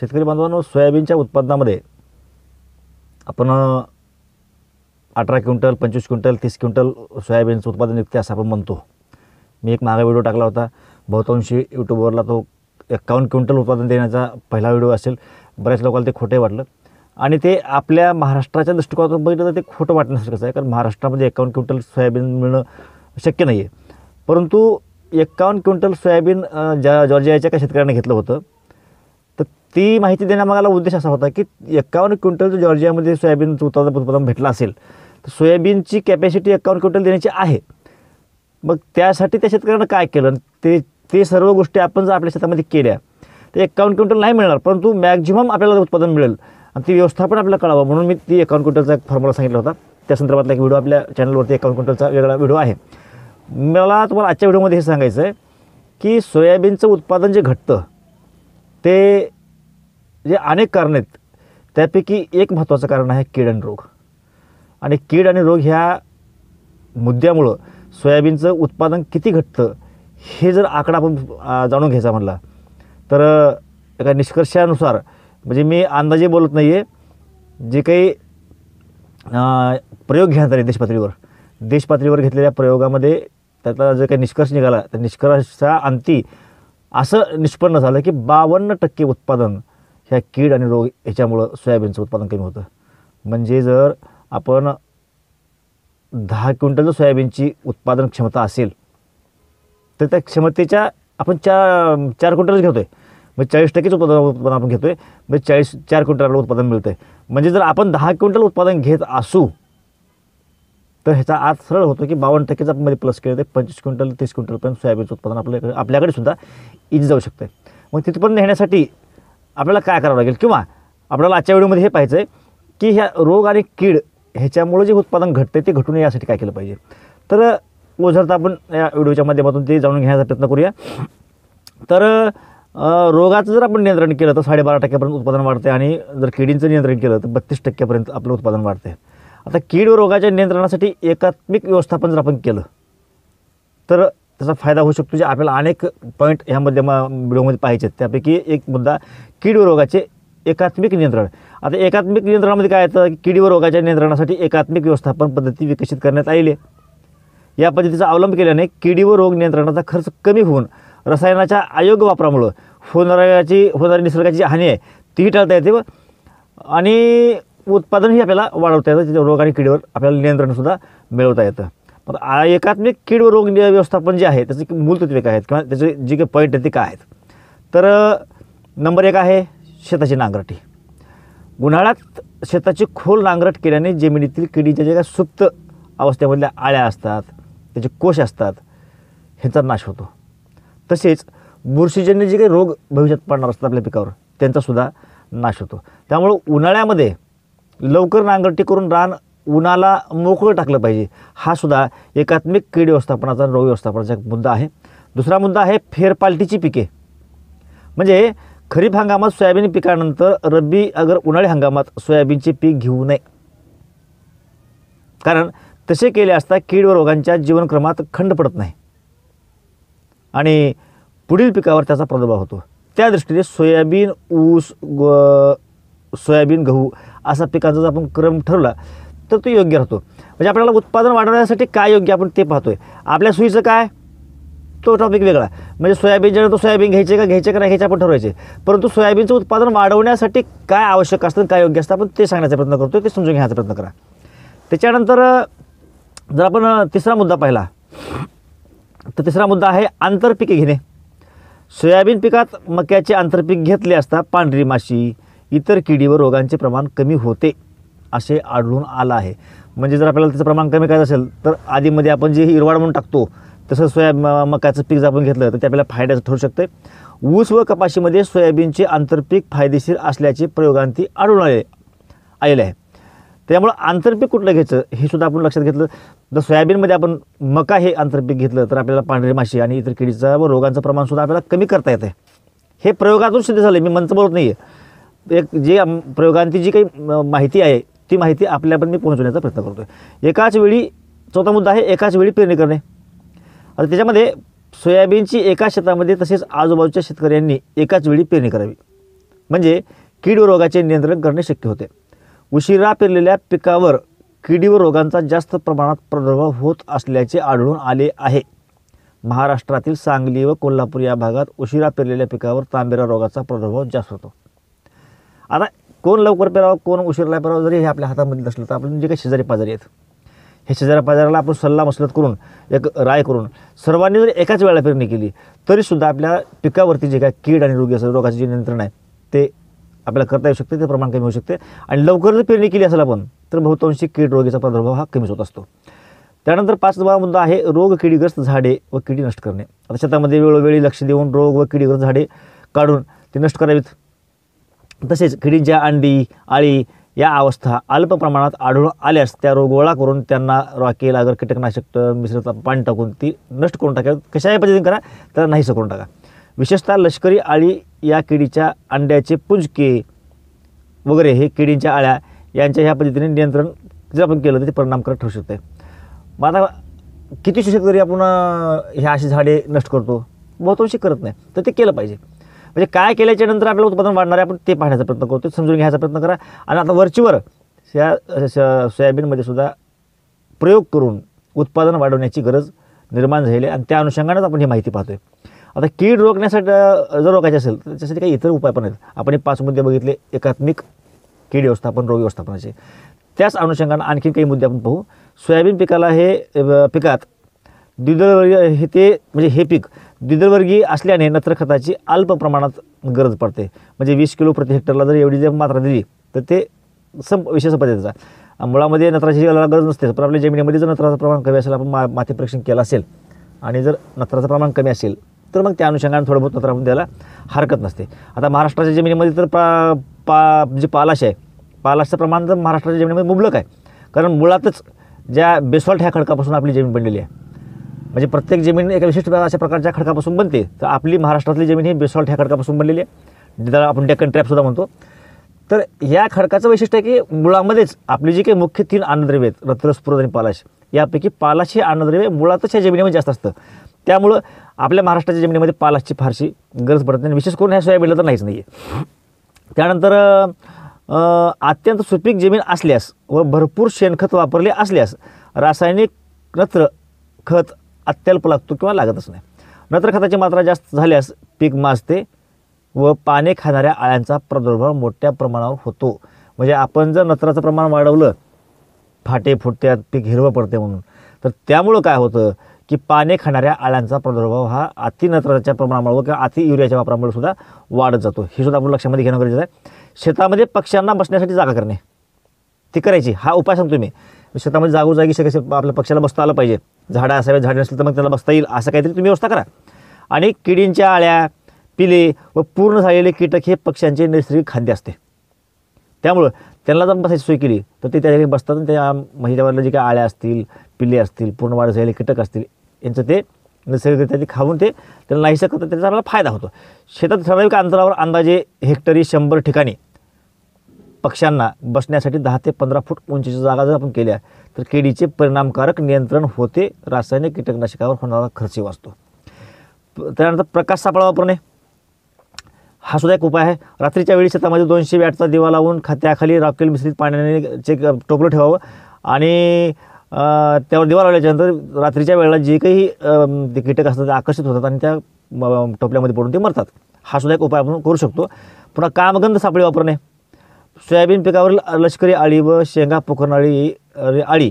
शेतकरी बांधवांनो सोयाबीनच्या उत्पादनामध्ये आपण अठरा क्विंटल पंचवीस क्विंटल तीस क्विंटल सोयाबीनचं उत्पादन निघते असं आपण म्हणतो. मी एक मागा व्हिडिओ टाकला होता. बहुतांशी यूट्यूबवरला तो एक्कावन्न क्विंटल उत्पादन देण्याचा पहिला व्हिडिओ असेल. बऱ्याच लोकांना ते खोटे वाटलं. आणि ते आपल्या महाराष्ट्राच्या दृष्टिकोनातून बघितलं तर ते खोटं वाटण्यासारखंच आहे? कारण महाराष्ट्रामध्ये एकावन्न क्विंटल सोयाबीन मिळणं शक्य नाही आहे परंतु एक्कावन्न क्विंटल सोयाबीन ज्या जॉर्जियाच्या काही शेतकऱ्यांनी घेतलं होतं. तर ती माहिती देण्यामागाला उद्देश असा होता की एक्कावन्न क्विंटल जर जॉर्जियामध्ये सोयाबीनचं उत्पादन उत्पादन भेटलं असेल तर सोयाबीनची कॅपॅसिटी एक्कावन्न क्विंटल देण्याची आहे. मग त्यासाठी त्या शेतकऱ्यांना काय केलं? ते ते सर्व गोष्टी आपण जर आपल्या शेतामध्ये केल्या तर एकावन्न क्विंटल नाही मिळणार परंतु मॅक्झिमम आपल्याला उत्पादन मिळेल. आणि ती व्यवस्थापन आपल्याला कळावं. म्हणून मी ती एकावन्न क्विंटलचा एक फॉर्म्युला सांगितला होता. त्या संदर्भातला एक व्हिडिओ आपल्या चॅनलवरती एकावन्न क्विंटलचा वेगळा व्हिडिओ आहे. मला तुम्हाला आजच्या व्हिडिओमध्ये हे सांगायचं आहे की सोयाबीनचं उत्पादन जे घटतं ते जे अनेक कारण आहेत त्यापैकी एक महत्त्वाचं कारण आहे कीड आणि रोग. आणि कीड आणि रोग ह्या मुद्द्यामुळं सोयाबीनचं उत्पादन किती घटतं हे जर आकडा आपण जाणून घ्यायचा म्हणला तर एका निष्कर्षानुसार म्हणजे मी अंदाजे बोलत नाही आहे जे काही प्रयोग घेण्यात आले देशपातळीवर देशपातळीवर घेतलेल्या प्रयोगामध्ये त्याचा जो काही निष्कर्ष निघाला त्या निष्कर्षाच्या अंती असं निष्पन्न झालं की बावन्न टक्के उत्पादन ह्या कीड आणि रोग ह्याच्यामुळं सोयाबीनचं उत्पादन कमी होतं. म्हणजे जर आपण दहा क्विंटल जर सोयाबीनची उत्पादन क्षमता असेल तर त्या क्षमतेच्या आपण चार चार क्विंटलच घेतो आहे म्हणजे चाळीस टक्केच उत्पादन उत्पादन आपण घेतो आहे म्हणजे चाळीस चार क्विंटल आपल्याला उत्पादन मिळतं आहे म्हणजे जर आपण दहा क्विंटल उत्पादन घेत असू तर ह्याचा आज सरळ होतो की बावन्न टक्केचा मध्ये प्लस केलं तर पंचवीस क्विंटल तीस क्विंटलपर्यंत सोयाबीनचं उत्पादन आपल्याकडे आपल्याकडे सुद्धा इजी जाऊ शकतं मग तिथपर्यंत नेण्यासाठी आपल्याला काय करावं लागेल? किंवा आपल्याला आजच्या व्हिडिओमध्ये हे पाहायचं आहे की ह्या रोग आणि कीड ह्याच्यामुळे जे उत्पादन घटते ते घटून यासाठी काय केलं पाहिजे? तर ओझरता आपण या व्हिडिओच्या माध्यमातून ते जाणून घेण्याचा प्रयत्न करूया. तर रोगाचं जर आपण नियंत्रण केलं तर साडेबारा टक्क्यापर्यंत उत्पादन वाढते आणि जर किडींचं नियंत्रण केलं तर बत्तीस टक्क्यापर्यंत आपलं उत्पादन वाढते आता कीड व रोगाच्या नियंत्रणासाठी एकात्मिक व्यवस्थापन जर आपण केलं तर त्याचा फायदा होऊ शकतो. जे आपल्याला अनेक पॉईंट ह्यामध्ये म व्हिडिओमध्ये पाहिजे आहेत. त्यापैकी एक मुद्दा कीड व रोगाचे एकात्मिक नियंत्रण. आता एकात्मिक नियंत्रणामध्ये काय येतं? की कीड रोगाच्या नियंत्रणासाठी एकात्मिक व्यवस्थापन पद्धती विकसित करण्यात आलेली आहे. या पद्धतीचा अवलंब केल्याने किडी व रोग नियंत्रणाचा खर्च कमी होऊन रसायनाच्या अयोग्य वापरामुळं होणाऱ्याची होणारी निसर्गाची हानी आहे. तीही टाळता येते व आणि उत्पादनही आपल्याला वाढवता येतं त्याच्या रोग आणि किडीवर आपल्याला नियंत्रणसुद्धा मिळवता येतं. पण एकात्मिक कीड व रोग व्यवस्थापन जे आहे त्याचे मूलतत्वे काय आहेत? किंवा त्याचे जे काही पॉईंट आहेत ते काय आहेत? तर नंबर एक आहे शेताची नांगरटी. उन्हाळ्यात शेताची खोल नांगरट केल्याने जमिनीतील किडीच्या ज्या काही सुप्त अवस्थेमधल्या आळ्या असतात त्याचे कोश असतात ह्यांचा नाश होतो. तसेच बुरशीजन्य जे काही रोग भविष्यात पडणार असतात आपल्या पिकावर त्यांचासुद्धा नाश होतो. त्यामुळं उन्हाळ्यामध्ये लवकर नांगरटी करून रान उन्हाला मोकळं टाकलं पाहिजे. हा सुद्धा एकात्मिक कीड व्यवस्थापनाचा रोग व्यवस्थापनाचा एक मुद्दा आहे. दुसरा मुद्दा आहे फेरपालटीची पिके. म्हणजे खरीप हंगामात सोयाबीन पिकानंतर रब्बी अगर उन्हाळी हंगामात सोयाबीनचे पीक घेऊ नये. कारण तसे केले असता कीड व रोगांच्या जीवनक्रमात खंड पडत नाही. आणि पुढील पिकावर त्याचा प्रादुर्भाव होतो. त्या दृष्टीने सोयाबीन ऊस ग सोयाबीन गहू असा पिकांचा जर आपण क्रम ठरवला तर तो योग्य राहतो. म्हणजे आपल्याला उत्पादन वाढवण्यासाठी काय योग्य आपण ते पाहतोय. आपल्या सुईचं काय? तो टॉपिक वेगळा. म्हणजे सोयाबीन जेणे तो सोयाबीन घ्यायचे का घ्यायचे का नाही घ्यायचे आपण ठरवायचे. परंतु सोयाबीनचं उत्पादन वाढवण्यासाठी काय आवश्यक असतं काय योग्य असतं आपण ते सांगण्याचा प्रयत्न करतो ते समजून घेण्याचा प्रयत्न करा. त्याच्यानंतर जर आपण तिसरा मुद्दा पाहिला तर तिसरा मुद्दा आहे आंतरपिके घेणे. सोयाबीन पिकात मक्याचे आंतरपीक घेतले असता पांढरी माशी इतर किडी व रोगांचे प्रमाण कमी होते असे आढळून आलं आहे. म्हणजे जर आपल्याला त्याचं प्रमाण कमी करायचं असेल तर आधीमध्ये आपण जे हिरवाड म्हणून टाकतो तसं सोया मकाचं पीक जर आपण घेतलं तर ते आपल्याला फायद्याचं ठरू शकते. ऊस व कपाशीमध्ये सोयाबीनचे आंतरपीक फायदेशीर असल्याचे प्रयोगांती आढळून आले आलेले आहे. त्यामुळं आंतरपीक कुठलं घ्यायचं हे सुद्धा आपण लक्षात घेतलं. जर सोयाबीनमध्ये आपण मका हे आंतरपीक घेतलं तर आपल्याला पांढरी माशी आणि इतर किडीचा व रोगांचं प्रमाणसुद्धा आपल्याला कमी करता येतं. हे प्रयोगातून सिद्ध झालं मी मंच बोलत नाही आहे एक जे आम- प्रयोगांची जी काही म- माहिती आहे ती माहिती आपल्यापर्यंत मी पोहोचवण्याचा प्रयत्न करतो आहे एकाच वेळी चौथा मुद्दा आहे एकाच वेळी पेरणी करणे. आता त्याच्यामध्ये सोयाबीनची एका शेतामध्ये तसेच आजूबाजूच्या शेतकऱ्यांनी एकाच वेळी पेरणी करावी. म्हणजे कीड व रोगाचे नियंत्रण करणे शक्य होते. उशिरा पेरलेल्या पिकावर किडी व रोगांचा जास्त प्रमाणात प्रादुर्भाव होत असल्याचे आढळून आले आहे. महाराष्ट्रातील सांगली व कोल्हापूर या भागात उशिरा पेरलेल्या पिकावर तांबेरा रोगाचा प्रादुर्भाव जास्त होतो. आता कोण लवकर पेरावं कोण उशीरला पेरावं जरी हे आपल्या हातामध्ये नसलं तर आपण जे काही शेजारी पाजारी आहेत हे शेजारी पाजाराला आपण सल्ला मसलत करून एक राय करून सर्वांनी जर एकाच वेळेला पेरणी केली तरीसुद्धा आपल्या पिकावरती जे काय कीड आणि रोगी असेल रोगाचे जे नियंत्रण आहे ते आपल्याला करता येऊ शकते ते प्रमाण कमी होऊ शकते. आणि लवकर जर पेरणी केली असेल आपण तर बहुतांशी कीड रोगीचा प्रादुर्भाव हा कमीच होत असतो. त्यानंतर पाचवा मुद्दा आहे रोग किडीग्रस्त झाडे व किडी नष्ट करणे. आता शेतामध्ये वेळोवेळी लक्ष देऊन रोग व किडीग्रस्त झाडे काढून ते नष्ट करावीत. तसेच किडींच्या अंडी आळी या अवस्था अल्प प्रमाणात आढळून आल्यास त्या रोग गोळा करून त्यांना रॉकेल अगर कीटकनाशक मिश्रित पाणी टाकून ती नष्ट करून टाका. कशाही पद्धतीने करा त्याला नाहीसं करून टाका. विशेषतः लष्करी आळी या किडीच्या अंड्याचे पुंजके वगैरे हे किडींच्या आळ्या यांच्या ह्या पद्धतीने नियंत्रण जर आपण केलं तर ते परिणामकारक ठरू शकते. मग आता किती शेतकरी आपण ह्या अशी झाडे नष्ट करतो? बहुतांशी करत नाही. तर ते केलं पाहिजे. म्हणजे काय केल्याच्यानंतर आपलं उत्पादन वाढणार आहे आपण ते पाहण्याचा प्रयत्न करतो समजून घ्यायचा प्रयत्न करा. आणि आता वरचीवर या स- सोयाबीनमध्ये सुद्धा प्रयोग करून उत्पादन वाढवण्याची गरज निर्माण झाली आहे आणि त्या अनुषंगानेच आपण ही माहिती पाहतोय. आता कीड रोखण्यासाठी जर रोखायची असेल तर त्याच्यासाठी काही इतर उपाय पण आहेत. आपण हे पाच मुद्दे बघितले एकात्मिक कीड व्यवस्थापन रोग व्यवस्थापनाचे. त्याच अनुषंगानं आणखी काही मुद्दे आपण पाहू. सोयाबीन पिकाला हे पिकात द्विदल हे ते म्हणजे हे पीक द्विदलवर्गीय असल्याने नत्र खताची अल्प प्रमाणात गरज पडते. म्हणजे वीस किलो प्रति हेक्टरला जर एवढी जर मात्रा दिली तर ते सं विशेष पद्धतीचा. मुळामध्ये नत्राची गरज नसते पण आपल्या जमिनीमध्ये जर नत्राचं प्रमाण कमी असेल आपण मा माती परीक्षण केलं असेल आणि जर नत्राचं प्रमाण कमी असेल तर मग त्या अनुषंगाने थोडं बहुत नत्र आपण द्यायला हरकत नसते. आता महाराष्ट्राच्या जमिनीमध्ये तर पा पा जे पालाश आहे. पालाशचं प्रमाण तर महाराष्ट्राच्या जमिनीमध्ये मुबलक आहे. कारण मुळातच ज्या बेसॉल्ट ह्या खडकापासून आपली जमीन बनलेली आहे. म्हणजे प्रत्येक जमीन एका विशिष्ट अशा प्रकारच्या खडकापासून बनते. तर आपली महाराष्ट्रातली जमीन ही बेसॉल्ट ह्या खडकापासून बनलेली आहे. ज्याला आपण डेक्कन ट्रॅपसुद्धा म्हणतो. तर या खडकाचं वैशिष्ट्य आहे की मुळामध्येच आपली जी काही मुख्य तीन अन्नद्रव्य आहेत रत्र स्फुरद आणि पालाश यापैकी पालाश हे अन्नद्रव्य मुळातच या जमिनीमध्ये जास्त असतं. त्यामुळं आपल्या महाराष्ट्राच्या जमिनीमध्ये पालाशची फारशी गरज पडत नाही. आणि विशेष करून ह्या सोयाबीनला तर नाहीच नाही आहे त्यानंतर अत्यंत सुपीक जमीन असल्यास व भरपूर शेणखत वापरले असल्यास रासायनिक नत्र खत अत्यल्प लागतो किंवा लागतच नाही. नत्र खताची मात्रा जास्त झाल्यास पीक माजते व पाने खाणाऱ्या आळ्यांचा प्रादुर्भाव मोठ्या प्रमाणावर होतो. म्हणजे आपण जर नत्राचं प्रमाण वाढवलं फाटे फुटत्यात पीक हिरवं पडते म्हणून तर त्यामुळं काय होतं की पाने खाणाऱ्या आळ्यांचा प्रादुर्भाव हा अति नत्राच्या प्रमाणामुळे किंवा अति युरियाच्या वापरामुळे सुद्धा वाढत जातो. हे सुद्धा आपण लक्षामध्ये घेणं गरजेचं आहे. शेतामध्ये पक्ष्यांना बसण्यासाठी जागा करणे. ती करायची. हा उपाय सांगतो मी. शेतामध्ये जागोजागी शक्य आपल्या पक्षाला बसता आलं पाहिजे. झाडं असावे झाडे नसतील तर मग त्याला बसता येईल असं काहीतरी तुम्ही व्यवस्था करा. आणि किडींच्या आळ्या पिले व पूर्ण झालेले कीटक हे पक्ष्यांचे नैसर्गिक खाद्य असते. त्यामुळं त्यांना जर बसायची सोय केली तर ते त्या ठिकाणी बसतात आणि त्या महिन्यावरला जे काही आळ्या असतील पिल्ले असतील पूर्ण वाढ झालेले कीटक असतील यांचं ते नैसर्गिकरित्या ते खाऊन ते त्यांना नाहीसं करतात त्याचा आपल्याला फायदा होतो. शेतात ठराविक अंतरावर अंदाजे हेक्टरी शंभर ठिकाणी पक्ष्यांना बसण्यासाठी दहा ते पंधरा फूट उंचीची जागा जर आपण केल्या तर किडीचे परिणामकारक नियंत्रण होते. रासायनिक कीटकनाशकावर होणारा खर्च वाचतो. त्यानंतर प्रकाश सापळा वापरणे हा सुद्धा एक उपाय आहे. रात्रीच्या वेळी शेतामध्ये दोनशे वॅटचा दिवा लावून खात्याखाली रॉकेल मिश्रित पाण्याने चे टोपलं ठेवावं आणि त्यावर दिवा लावल्याच्यानंतर रात्रीच्या वेळेला जे काही ते कीटक असतात ते आकर्षित होतात आणि त्या टोपल्यामध्ये पडून ते मरतात. हा सुद्धा एक उपाय आपण करू शकतो. पुन्हा कामगंध सापळी वापरणे सोयाबीन पिकावरील लष्करी आळी व शेंगा पोखरणाळी आळी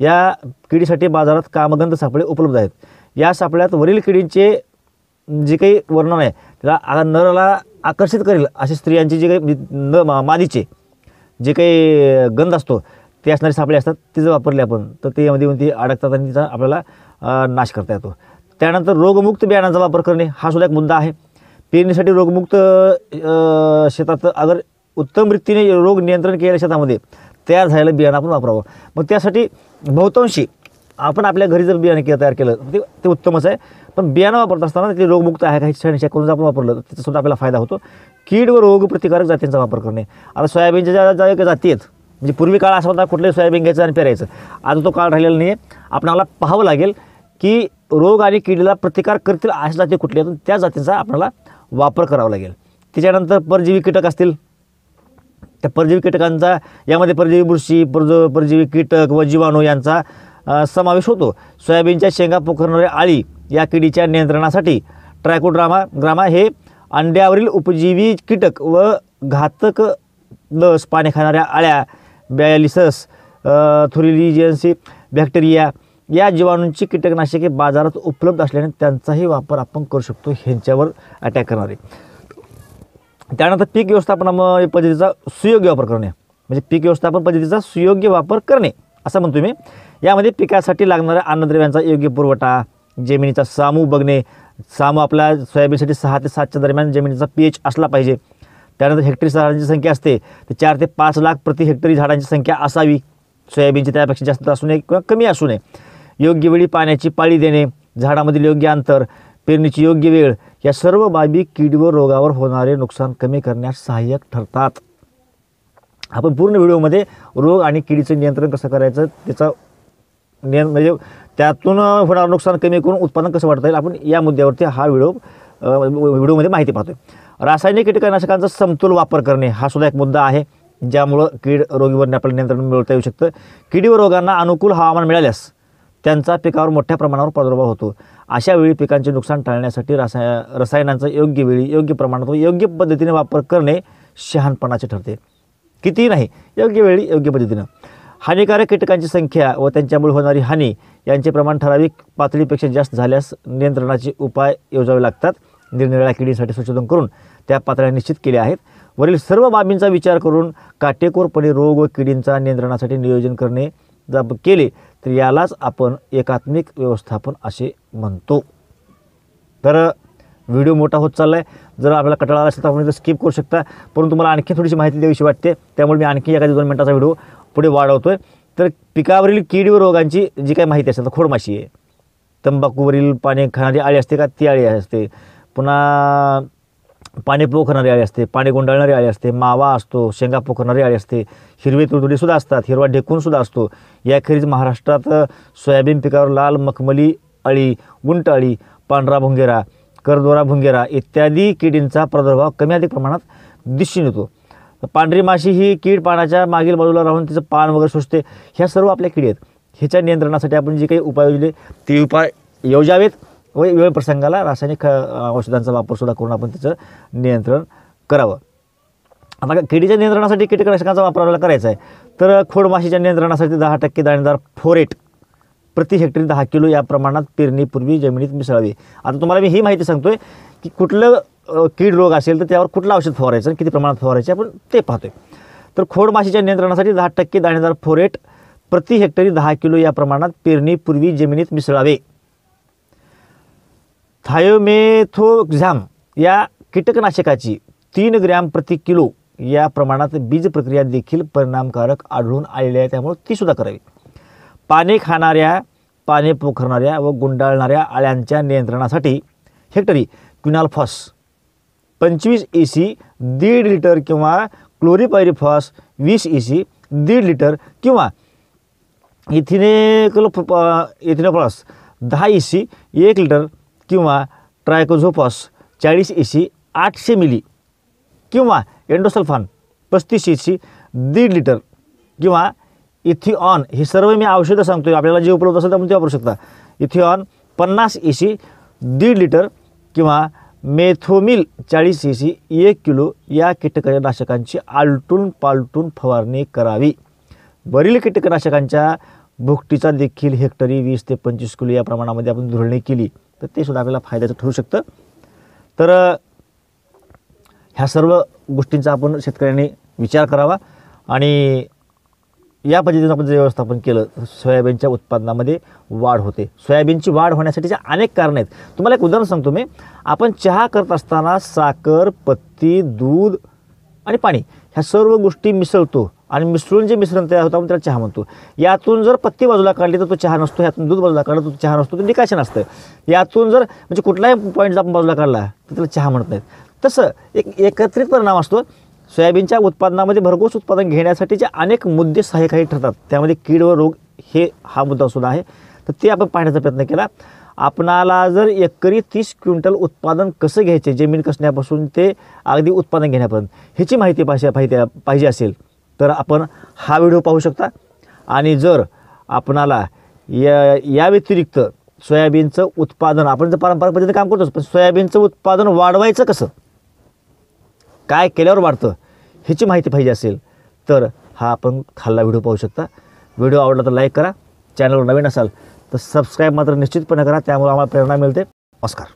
या किडीसाठी बाजारात कामगंध सापळे उपलब्ध आहेत. या सापळ्यात वरील किडींचे जे काही वर्णन आहे त्याला नराला आकर्षित करेल असे स्त्रियांचे जे काही न मा- मादीचे जे काही गंध असतो ते असणारे सापळे असतात ते जर वापरले आपण. तर ते यामध्ये ती अडकतात आणि तिचा आपल्याला नाश करता येतो. त्यानंतर रोगमुक्त बियाणांचा वापर करणे हा सुद्धा एक मुद्दा आहे. पेरणीसाठी रोगमुक्त शेतात अगर उत्तम रीतीने रोग नियंत्रण केलेल्या शेतामध्ये तयार झालेलं बियाणं आपण वापरावं. मग त्यासाठी बहुतांशी आपण आपल्या घरी जर बियाणं केलं तयार केलं ते ते उत्तमच आहे. पण बियाणं वापरत असताना ते रोगमुक्त आहे काही छान करून जर आपण वापरलं तर त्याचासुद्धा आपल्याला फायदा होतो. कीड व रोग प्रतिकारक जातींचा वापर करणे. आता सोयाबीनच्या ज्या ज्या जाती आहेत म्हणजे पूर्वी काळ असा होता कुठलंही सोयाबीन घ्यायचं आणि पेरायचं. आता तो काळ राहिलेला नाही आहे आपणाला पाहावं लागेल की रोग आणि किडीला प्रतिकार करतील अशा जाती कुठल्या आहेत त्या जातींचा आपल्याला वापर करावा लागेल. त्याच्यानंतर परजीवी कीटक असतील त्या परजीवी कीटकांचा यामध्ये परजीवी बुरशी परज परजीवी कीटक व जीवाणू यांचा समावेश होतो. सोयाबीनच्या शेंगा पोखरणारे आळी या किडीच्या नियंत्रणासाठी ट्रायकोड्रामा ग्रामा हे अंड्यावरील उपजीवी कीटक व घातक लस पाने खाणाऱ्या आळ्या बॅलिसस थुरिलिजियन्सी बॅक्टेरिया या जीवाणूंची कीटकनाशके बाजारात उपलब्ध असल्याने त्यांचाही वापर आपण करू शकतो. ह्यांच्यावर अटॅक करणारे. त्यानंतर पीक व्यवस्थापन पद्धतीचा सुयोग्य वापर करणे. म्हणजे पीक व्यवस्थापन पद्धतीचा सुयोग्य वापर करणे असं म्हणतो मी. यामध्ये पिकासाठी लागणाऱ्या अन्नद्रव्यांचा योग्य पुरवठा जमिनीचा सामू बघणे सामू आपल्या सोयाबीनसाठी सहा ते सातच्या दरम्यान जमिनीचा पी एच असला पाहिजे. त्यानंतर हेक्टरी झाडांची संख्या असते तर चार ते पाच लाख प्रति हेक्टरी झाडांची संख्या असावी. सोयाबीनची त्यापेक्षा जास्त असू नये किंवा कमी असू नये योग्य वेळी पाण्याची पाळी देणे झाडामधील योग्य अंतर पेरणीची योग्य वेळ. या सर्व बाबी कीड व रोगावर होणारे नुकसान कमी करण्यास सहाय्यक ठरतात. आपण पूर्ण व्हिडिओमध्ये रोग आणि किडीचं नियंत्रण कसं करायचं त्याचा नियं म्हणजे त्यातून होणारं नुकसान कमी करून उत्पादन कसं वाढता येईल आपण या मुद्द्यावरती हा व्हिडिओ व्हिडिओमध्ये माहिती पाहतोय. रासायनिक कीटकनाशकांचा समतोल वापर करणे हा सुद्धा एक मुद्दा आहे ज्यामुळं कीड रोगीवर आपल्याला नियंत्रण मिळवता येऊ शकतं. किडीवर रोगांना अनुकूल हवामान मिळाल्यास त्यांचा पिकावर मोठ्या प्रमाणावर प्रादुर्भाव होतो. अशा वेळी पिकांचे नुकसान टाळण्यासाठी रसाय रसायनांचा योग्य वेळी योग्य प्रमाणात व योग्य पद्धतीने वापर करणे शहाणपणाचे ठरते. कितीही नाही योग्य वेळी योग्य पद्धतीनं. हानिकारक कीटकांची संख्या व त्यांच्यामुळे होणारी हानी यांचे प्रमाण ठराविक पातळीपेक्षा जास्त झाल्यास नियंत्रणाचे उपाय योजावे लागतात. निरनिराळ्या किडींसाठी संशोधन करून त्या पातळ्या निश्चित केल्या आहेत. वरील सर्व बाबींचा विचार करून काटेकोरपणे रोग व किडींचा नियंत्रणासाठी नियोजन करणे जर केले तर यालाच आपण एकात्मिक व्यवस्थापन असे म्हणतो. तर व्हिडिओ मोठा होत चालला आहे जर आपल्याला कटाळा आला असेल तर आपण इथं स्किप करू शकता. परंतु मला आणखी थोडीशी माहिती द्यावीशी वाटते. त्यामुळे मी आणखी एखाद्या दोन मिनटाचा व्हिडिओ पुढे वाढवतो आहे तर पिकावरील कीड व रोगांची जी काही माहिती असेल तर खोडमाशी आहे. तंबाखूवरील पाणी खाणारी आळी असते का? ती आळी असते. पुन्हा पाणी पोखणारी आळी असते पाणी गुंडाळणारी आळी असते मावा असतो शेंगा पोखणारी आळी असते हिरवे तुडतुडीसुद्धा असतात हिरवा ढेकूनसुद्धा असतो. याखेरीज महाराष्ट्रात सोयाबीन पिकावर लाल मखमली अळी उंट अळी पांढरा भुंगेरा करदोरा भुंगेरा इत्यादी किडींचा प्रादुर्भाव कमी अधिक प्रमाणात दिसून येतो. पांढरी माशी ही कीड पानाच्या मागील बाजूला राहून तिचं पान वगैरे शोषते. ह्या सर्व आपल्या किडी आहेत. ह्याच्या नियंत्रणासाठी आपण जे काही उपाय योजले ते उपाय योजावेत. वेळ प्रसंगाला रासायनिक अ, औषधांचा वापरसुद्धा करून आपण त्याचं नियंत्रण करावं. आता किडीच्या नियंत्रणासाठी कीटकनाशकांचा वापर आपल्याला करायचा आहे. तर खोडमाशीच्या नियंत्रणासाठी दहा टक्के दाणेदार फोरेट प्रति हेक्टरी दहा किलो या प्रमाणात पेरणीपूर्वी जमिनीत मिसळावी. आता तुम्हाला मी ही माहिती सांगतोय की कुठलं कीड रोग असेल तर त्यावर कुठलं औषध फवारायचं आणि किती प्रमाणात फवारायचं आपण ते पाहतोय. तर खोडमाशीच्या नियंत्रणासाठी दहा टक्के दाणेदार फोरेट प्रति हेक्टरी दहा किलो या प्रमाणात पेरणीपूर्वी जमिनीत मिसळावे. थायोमेथोझॅम या कीटकनाशकाची तीन ग्रॅम प्रति किलो या प्रमाणात बीज प्रक्रिया देखील परिणामकारक आढळून आलेली आहे. त्यामुळे ती सुद्धा करावी. पाने खाणाऱ्या पाने पोखरणाऱ्या व गुंडाळणाऱ्या आळ्यांच्या नियंत्रणासाठी हेक्टरी क्विनाल्फॉस पंचवीस ई सी दीड लिटर किंवा क्लोरिपायरिफॉस वीस ई सी दीड लिटर किंवा इथिनेकल इथिनोफॉस दहा ई सी एक लिटर किंवा ट्रायकोझोपॉस चाळीस ई सी आठशे मिली किंवा एंडोसल्फान पस्तीस ई सी दीड लिटर किंवा इथिऑन हे सर्व मी औषधं सांगतो आपल्याला जे उपलब्ध असेल ते ते वापरू शकता. इथिऑन पन्नास ई सी दीड लिटर किंवा मेथोमिल चाळीस ई सी एक किलो या कीटकनाशकांची आलटून पालटून फवारणी करावी. वरील कीटकनाशकांच्या भुकटीचा देखील हेक्टरी वीस ते पंचवीस किलो या प्रमाणामध्ये आपण धुरणी केली. तर ते सुद्धा आपल्याला फायद्याचं ठरू शकतं. तर ह्या सर्व गोष्टींचा आपण शेतकऱ्यांनी विचार करावा आणि या पद्धतीनं आपण जर व्यवस्थापन केलं तर सोयाबीनच्या उत्पादनामध्ये वाढ होते. सोयाबीनची वाढ होण्यासाठीचे अनेक कारणं आहेत. तुम्हाला एक उदाहरण सांगतो मी. आपण चहा करत असताना साखर पत्ती दूध आणि पाणी ह्या सर्व गोष्टी मिसळतो आणि मिसळून जे मिश्रण तयार होतं आपण त्याला चहा म्हणतो. यातून जर पत्ती बाजूला काढली तर तो चहा नसतो यातून दूध बाजूला काढला तर तो चहा नसतो ते डिकाशन असतं यातून जर म्हणजे कुठलाही पॉईंट जर आपण बाजूला काढला तर त्याला चहा म्हणत नाहीत. तसं एक एकत्रित परिणाम असतो. सोयाबीनच्या उत्पादनामध्ये भरघोस उत्पादन घेण्यासाठीचे अनेक मुद्दे सहाय्यकारी ठरतात त्यामध्ये कीड व रोग हे हा मुद्दा सुद्धा आहे. तर ते आपण पाहण्याचा प्रयत्न केला. आपणाला जर एकरी तीस क्विंटल उत्पादन कसं घ्यायचे जमीन कसण्यापासून ते अगदी उत्पादन घेण्यापर्यंत ह्याची माहिती पाहिजे पाहिजे पाहिजे असेल तर आपण हा व्हिडिओ पाहू शकता. आणि जर आपणाला या या व्यतिरिक्त सोयाबीनचं उत्पादन आपण जर पारंपरिक पद्धतीने काम करतोच पण सोयाबीनचं उत्पादन वाढवायचं कसं? काय केल्यावर वाढतं? ह्याची माहिती पाहिजे असेल तर हा आपण खाल्ला व्हिडिओ पाहू शकता. व्हिडिओ आवडला तर लाईक करा. चॅनलवर नवीन असाल तर सबस्क्राईब मात्र निश्चितपणे करा त्यामुळे आम्हाला प्रेरणा मिळते. नमस्कार.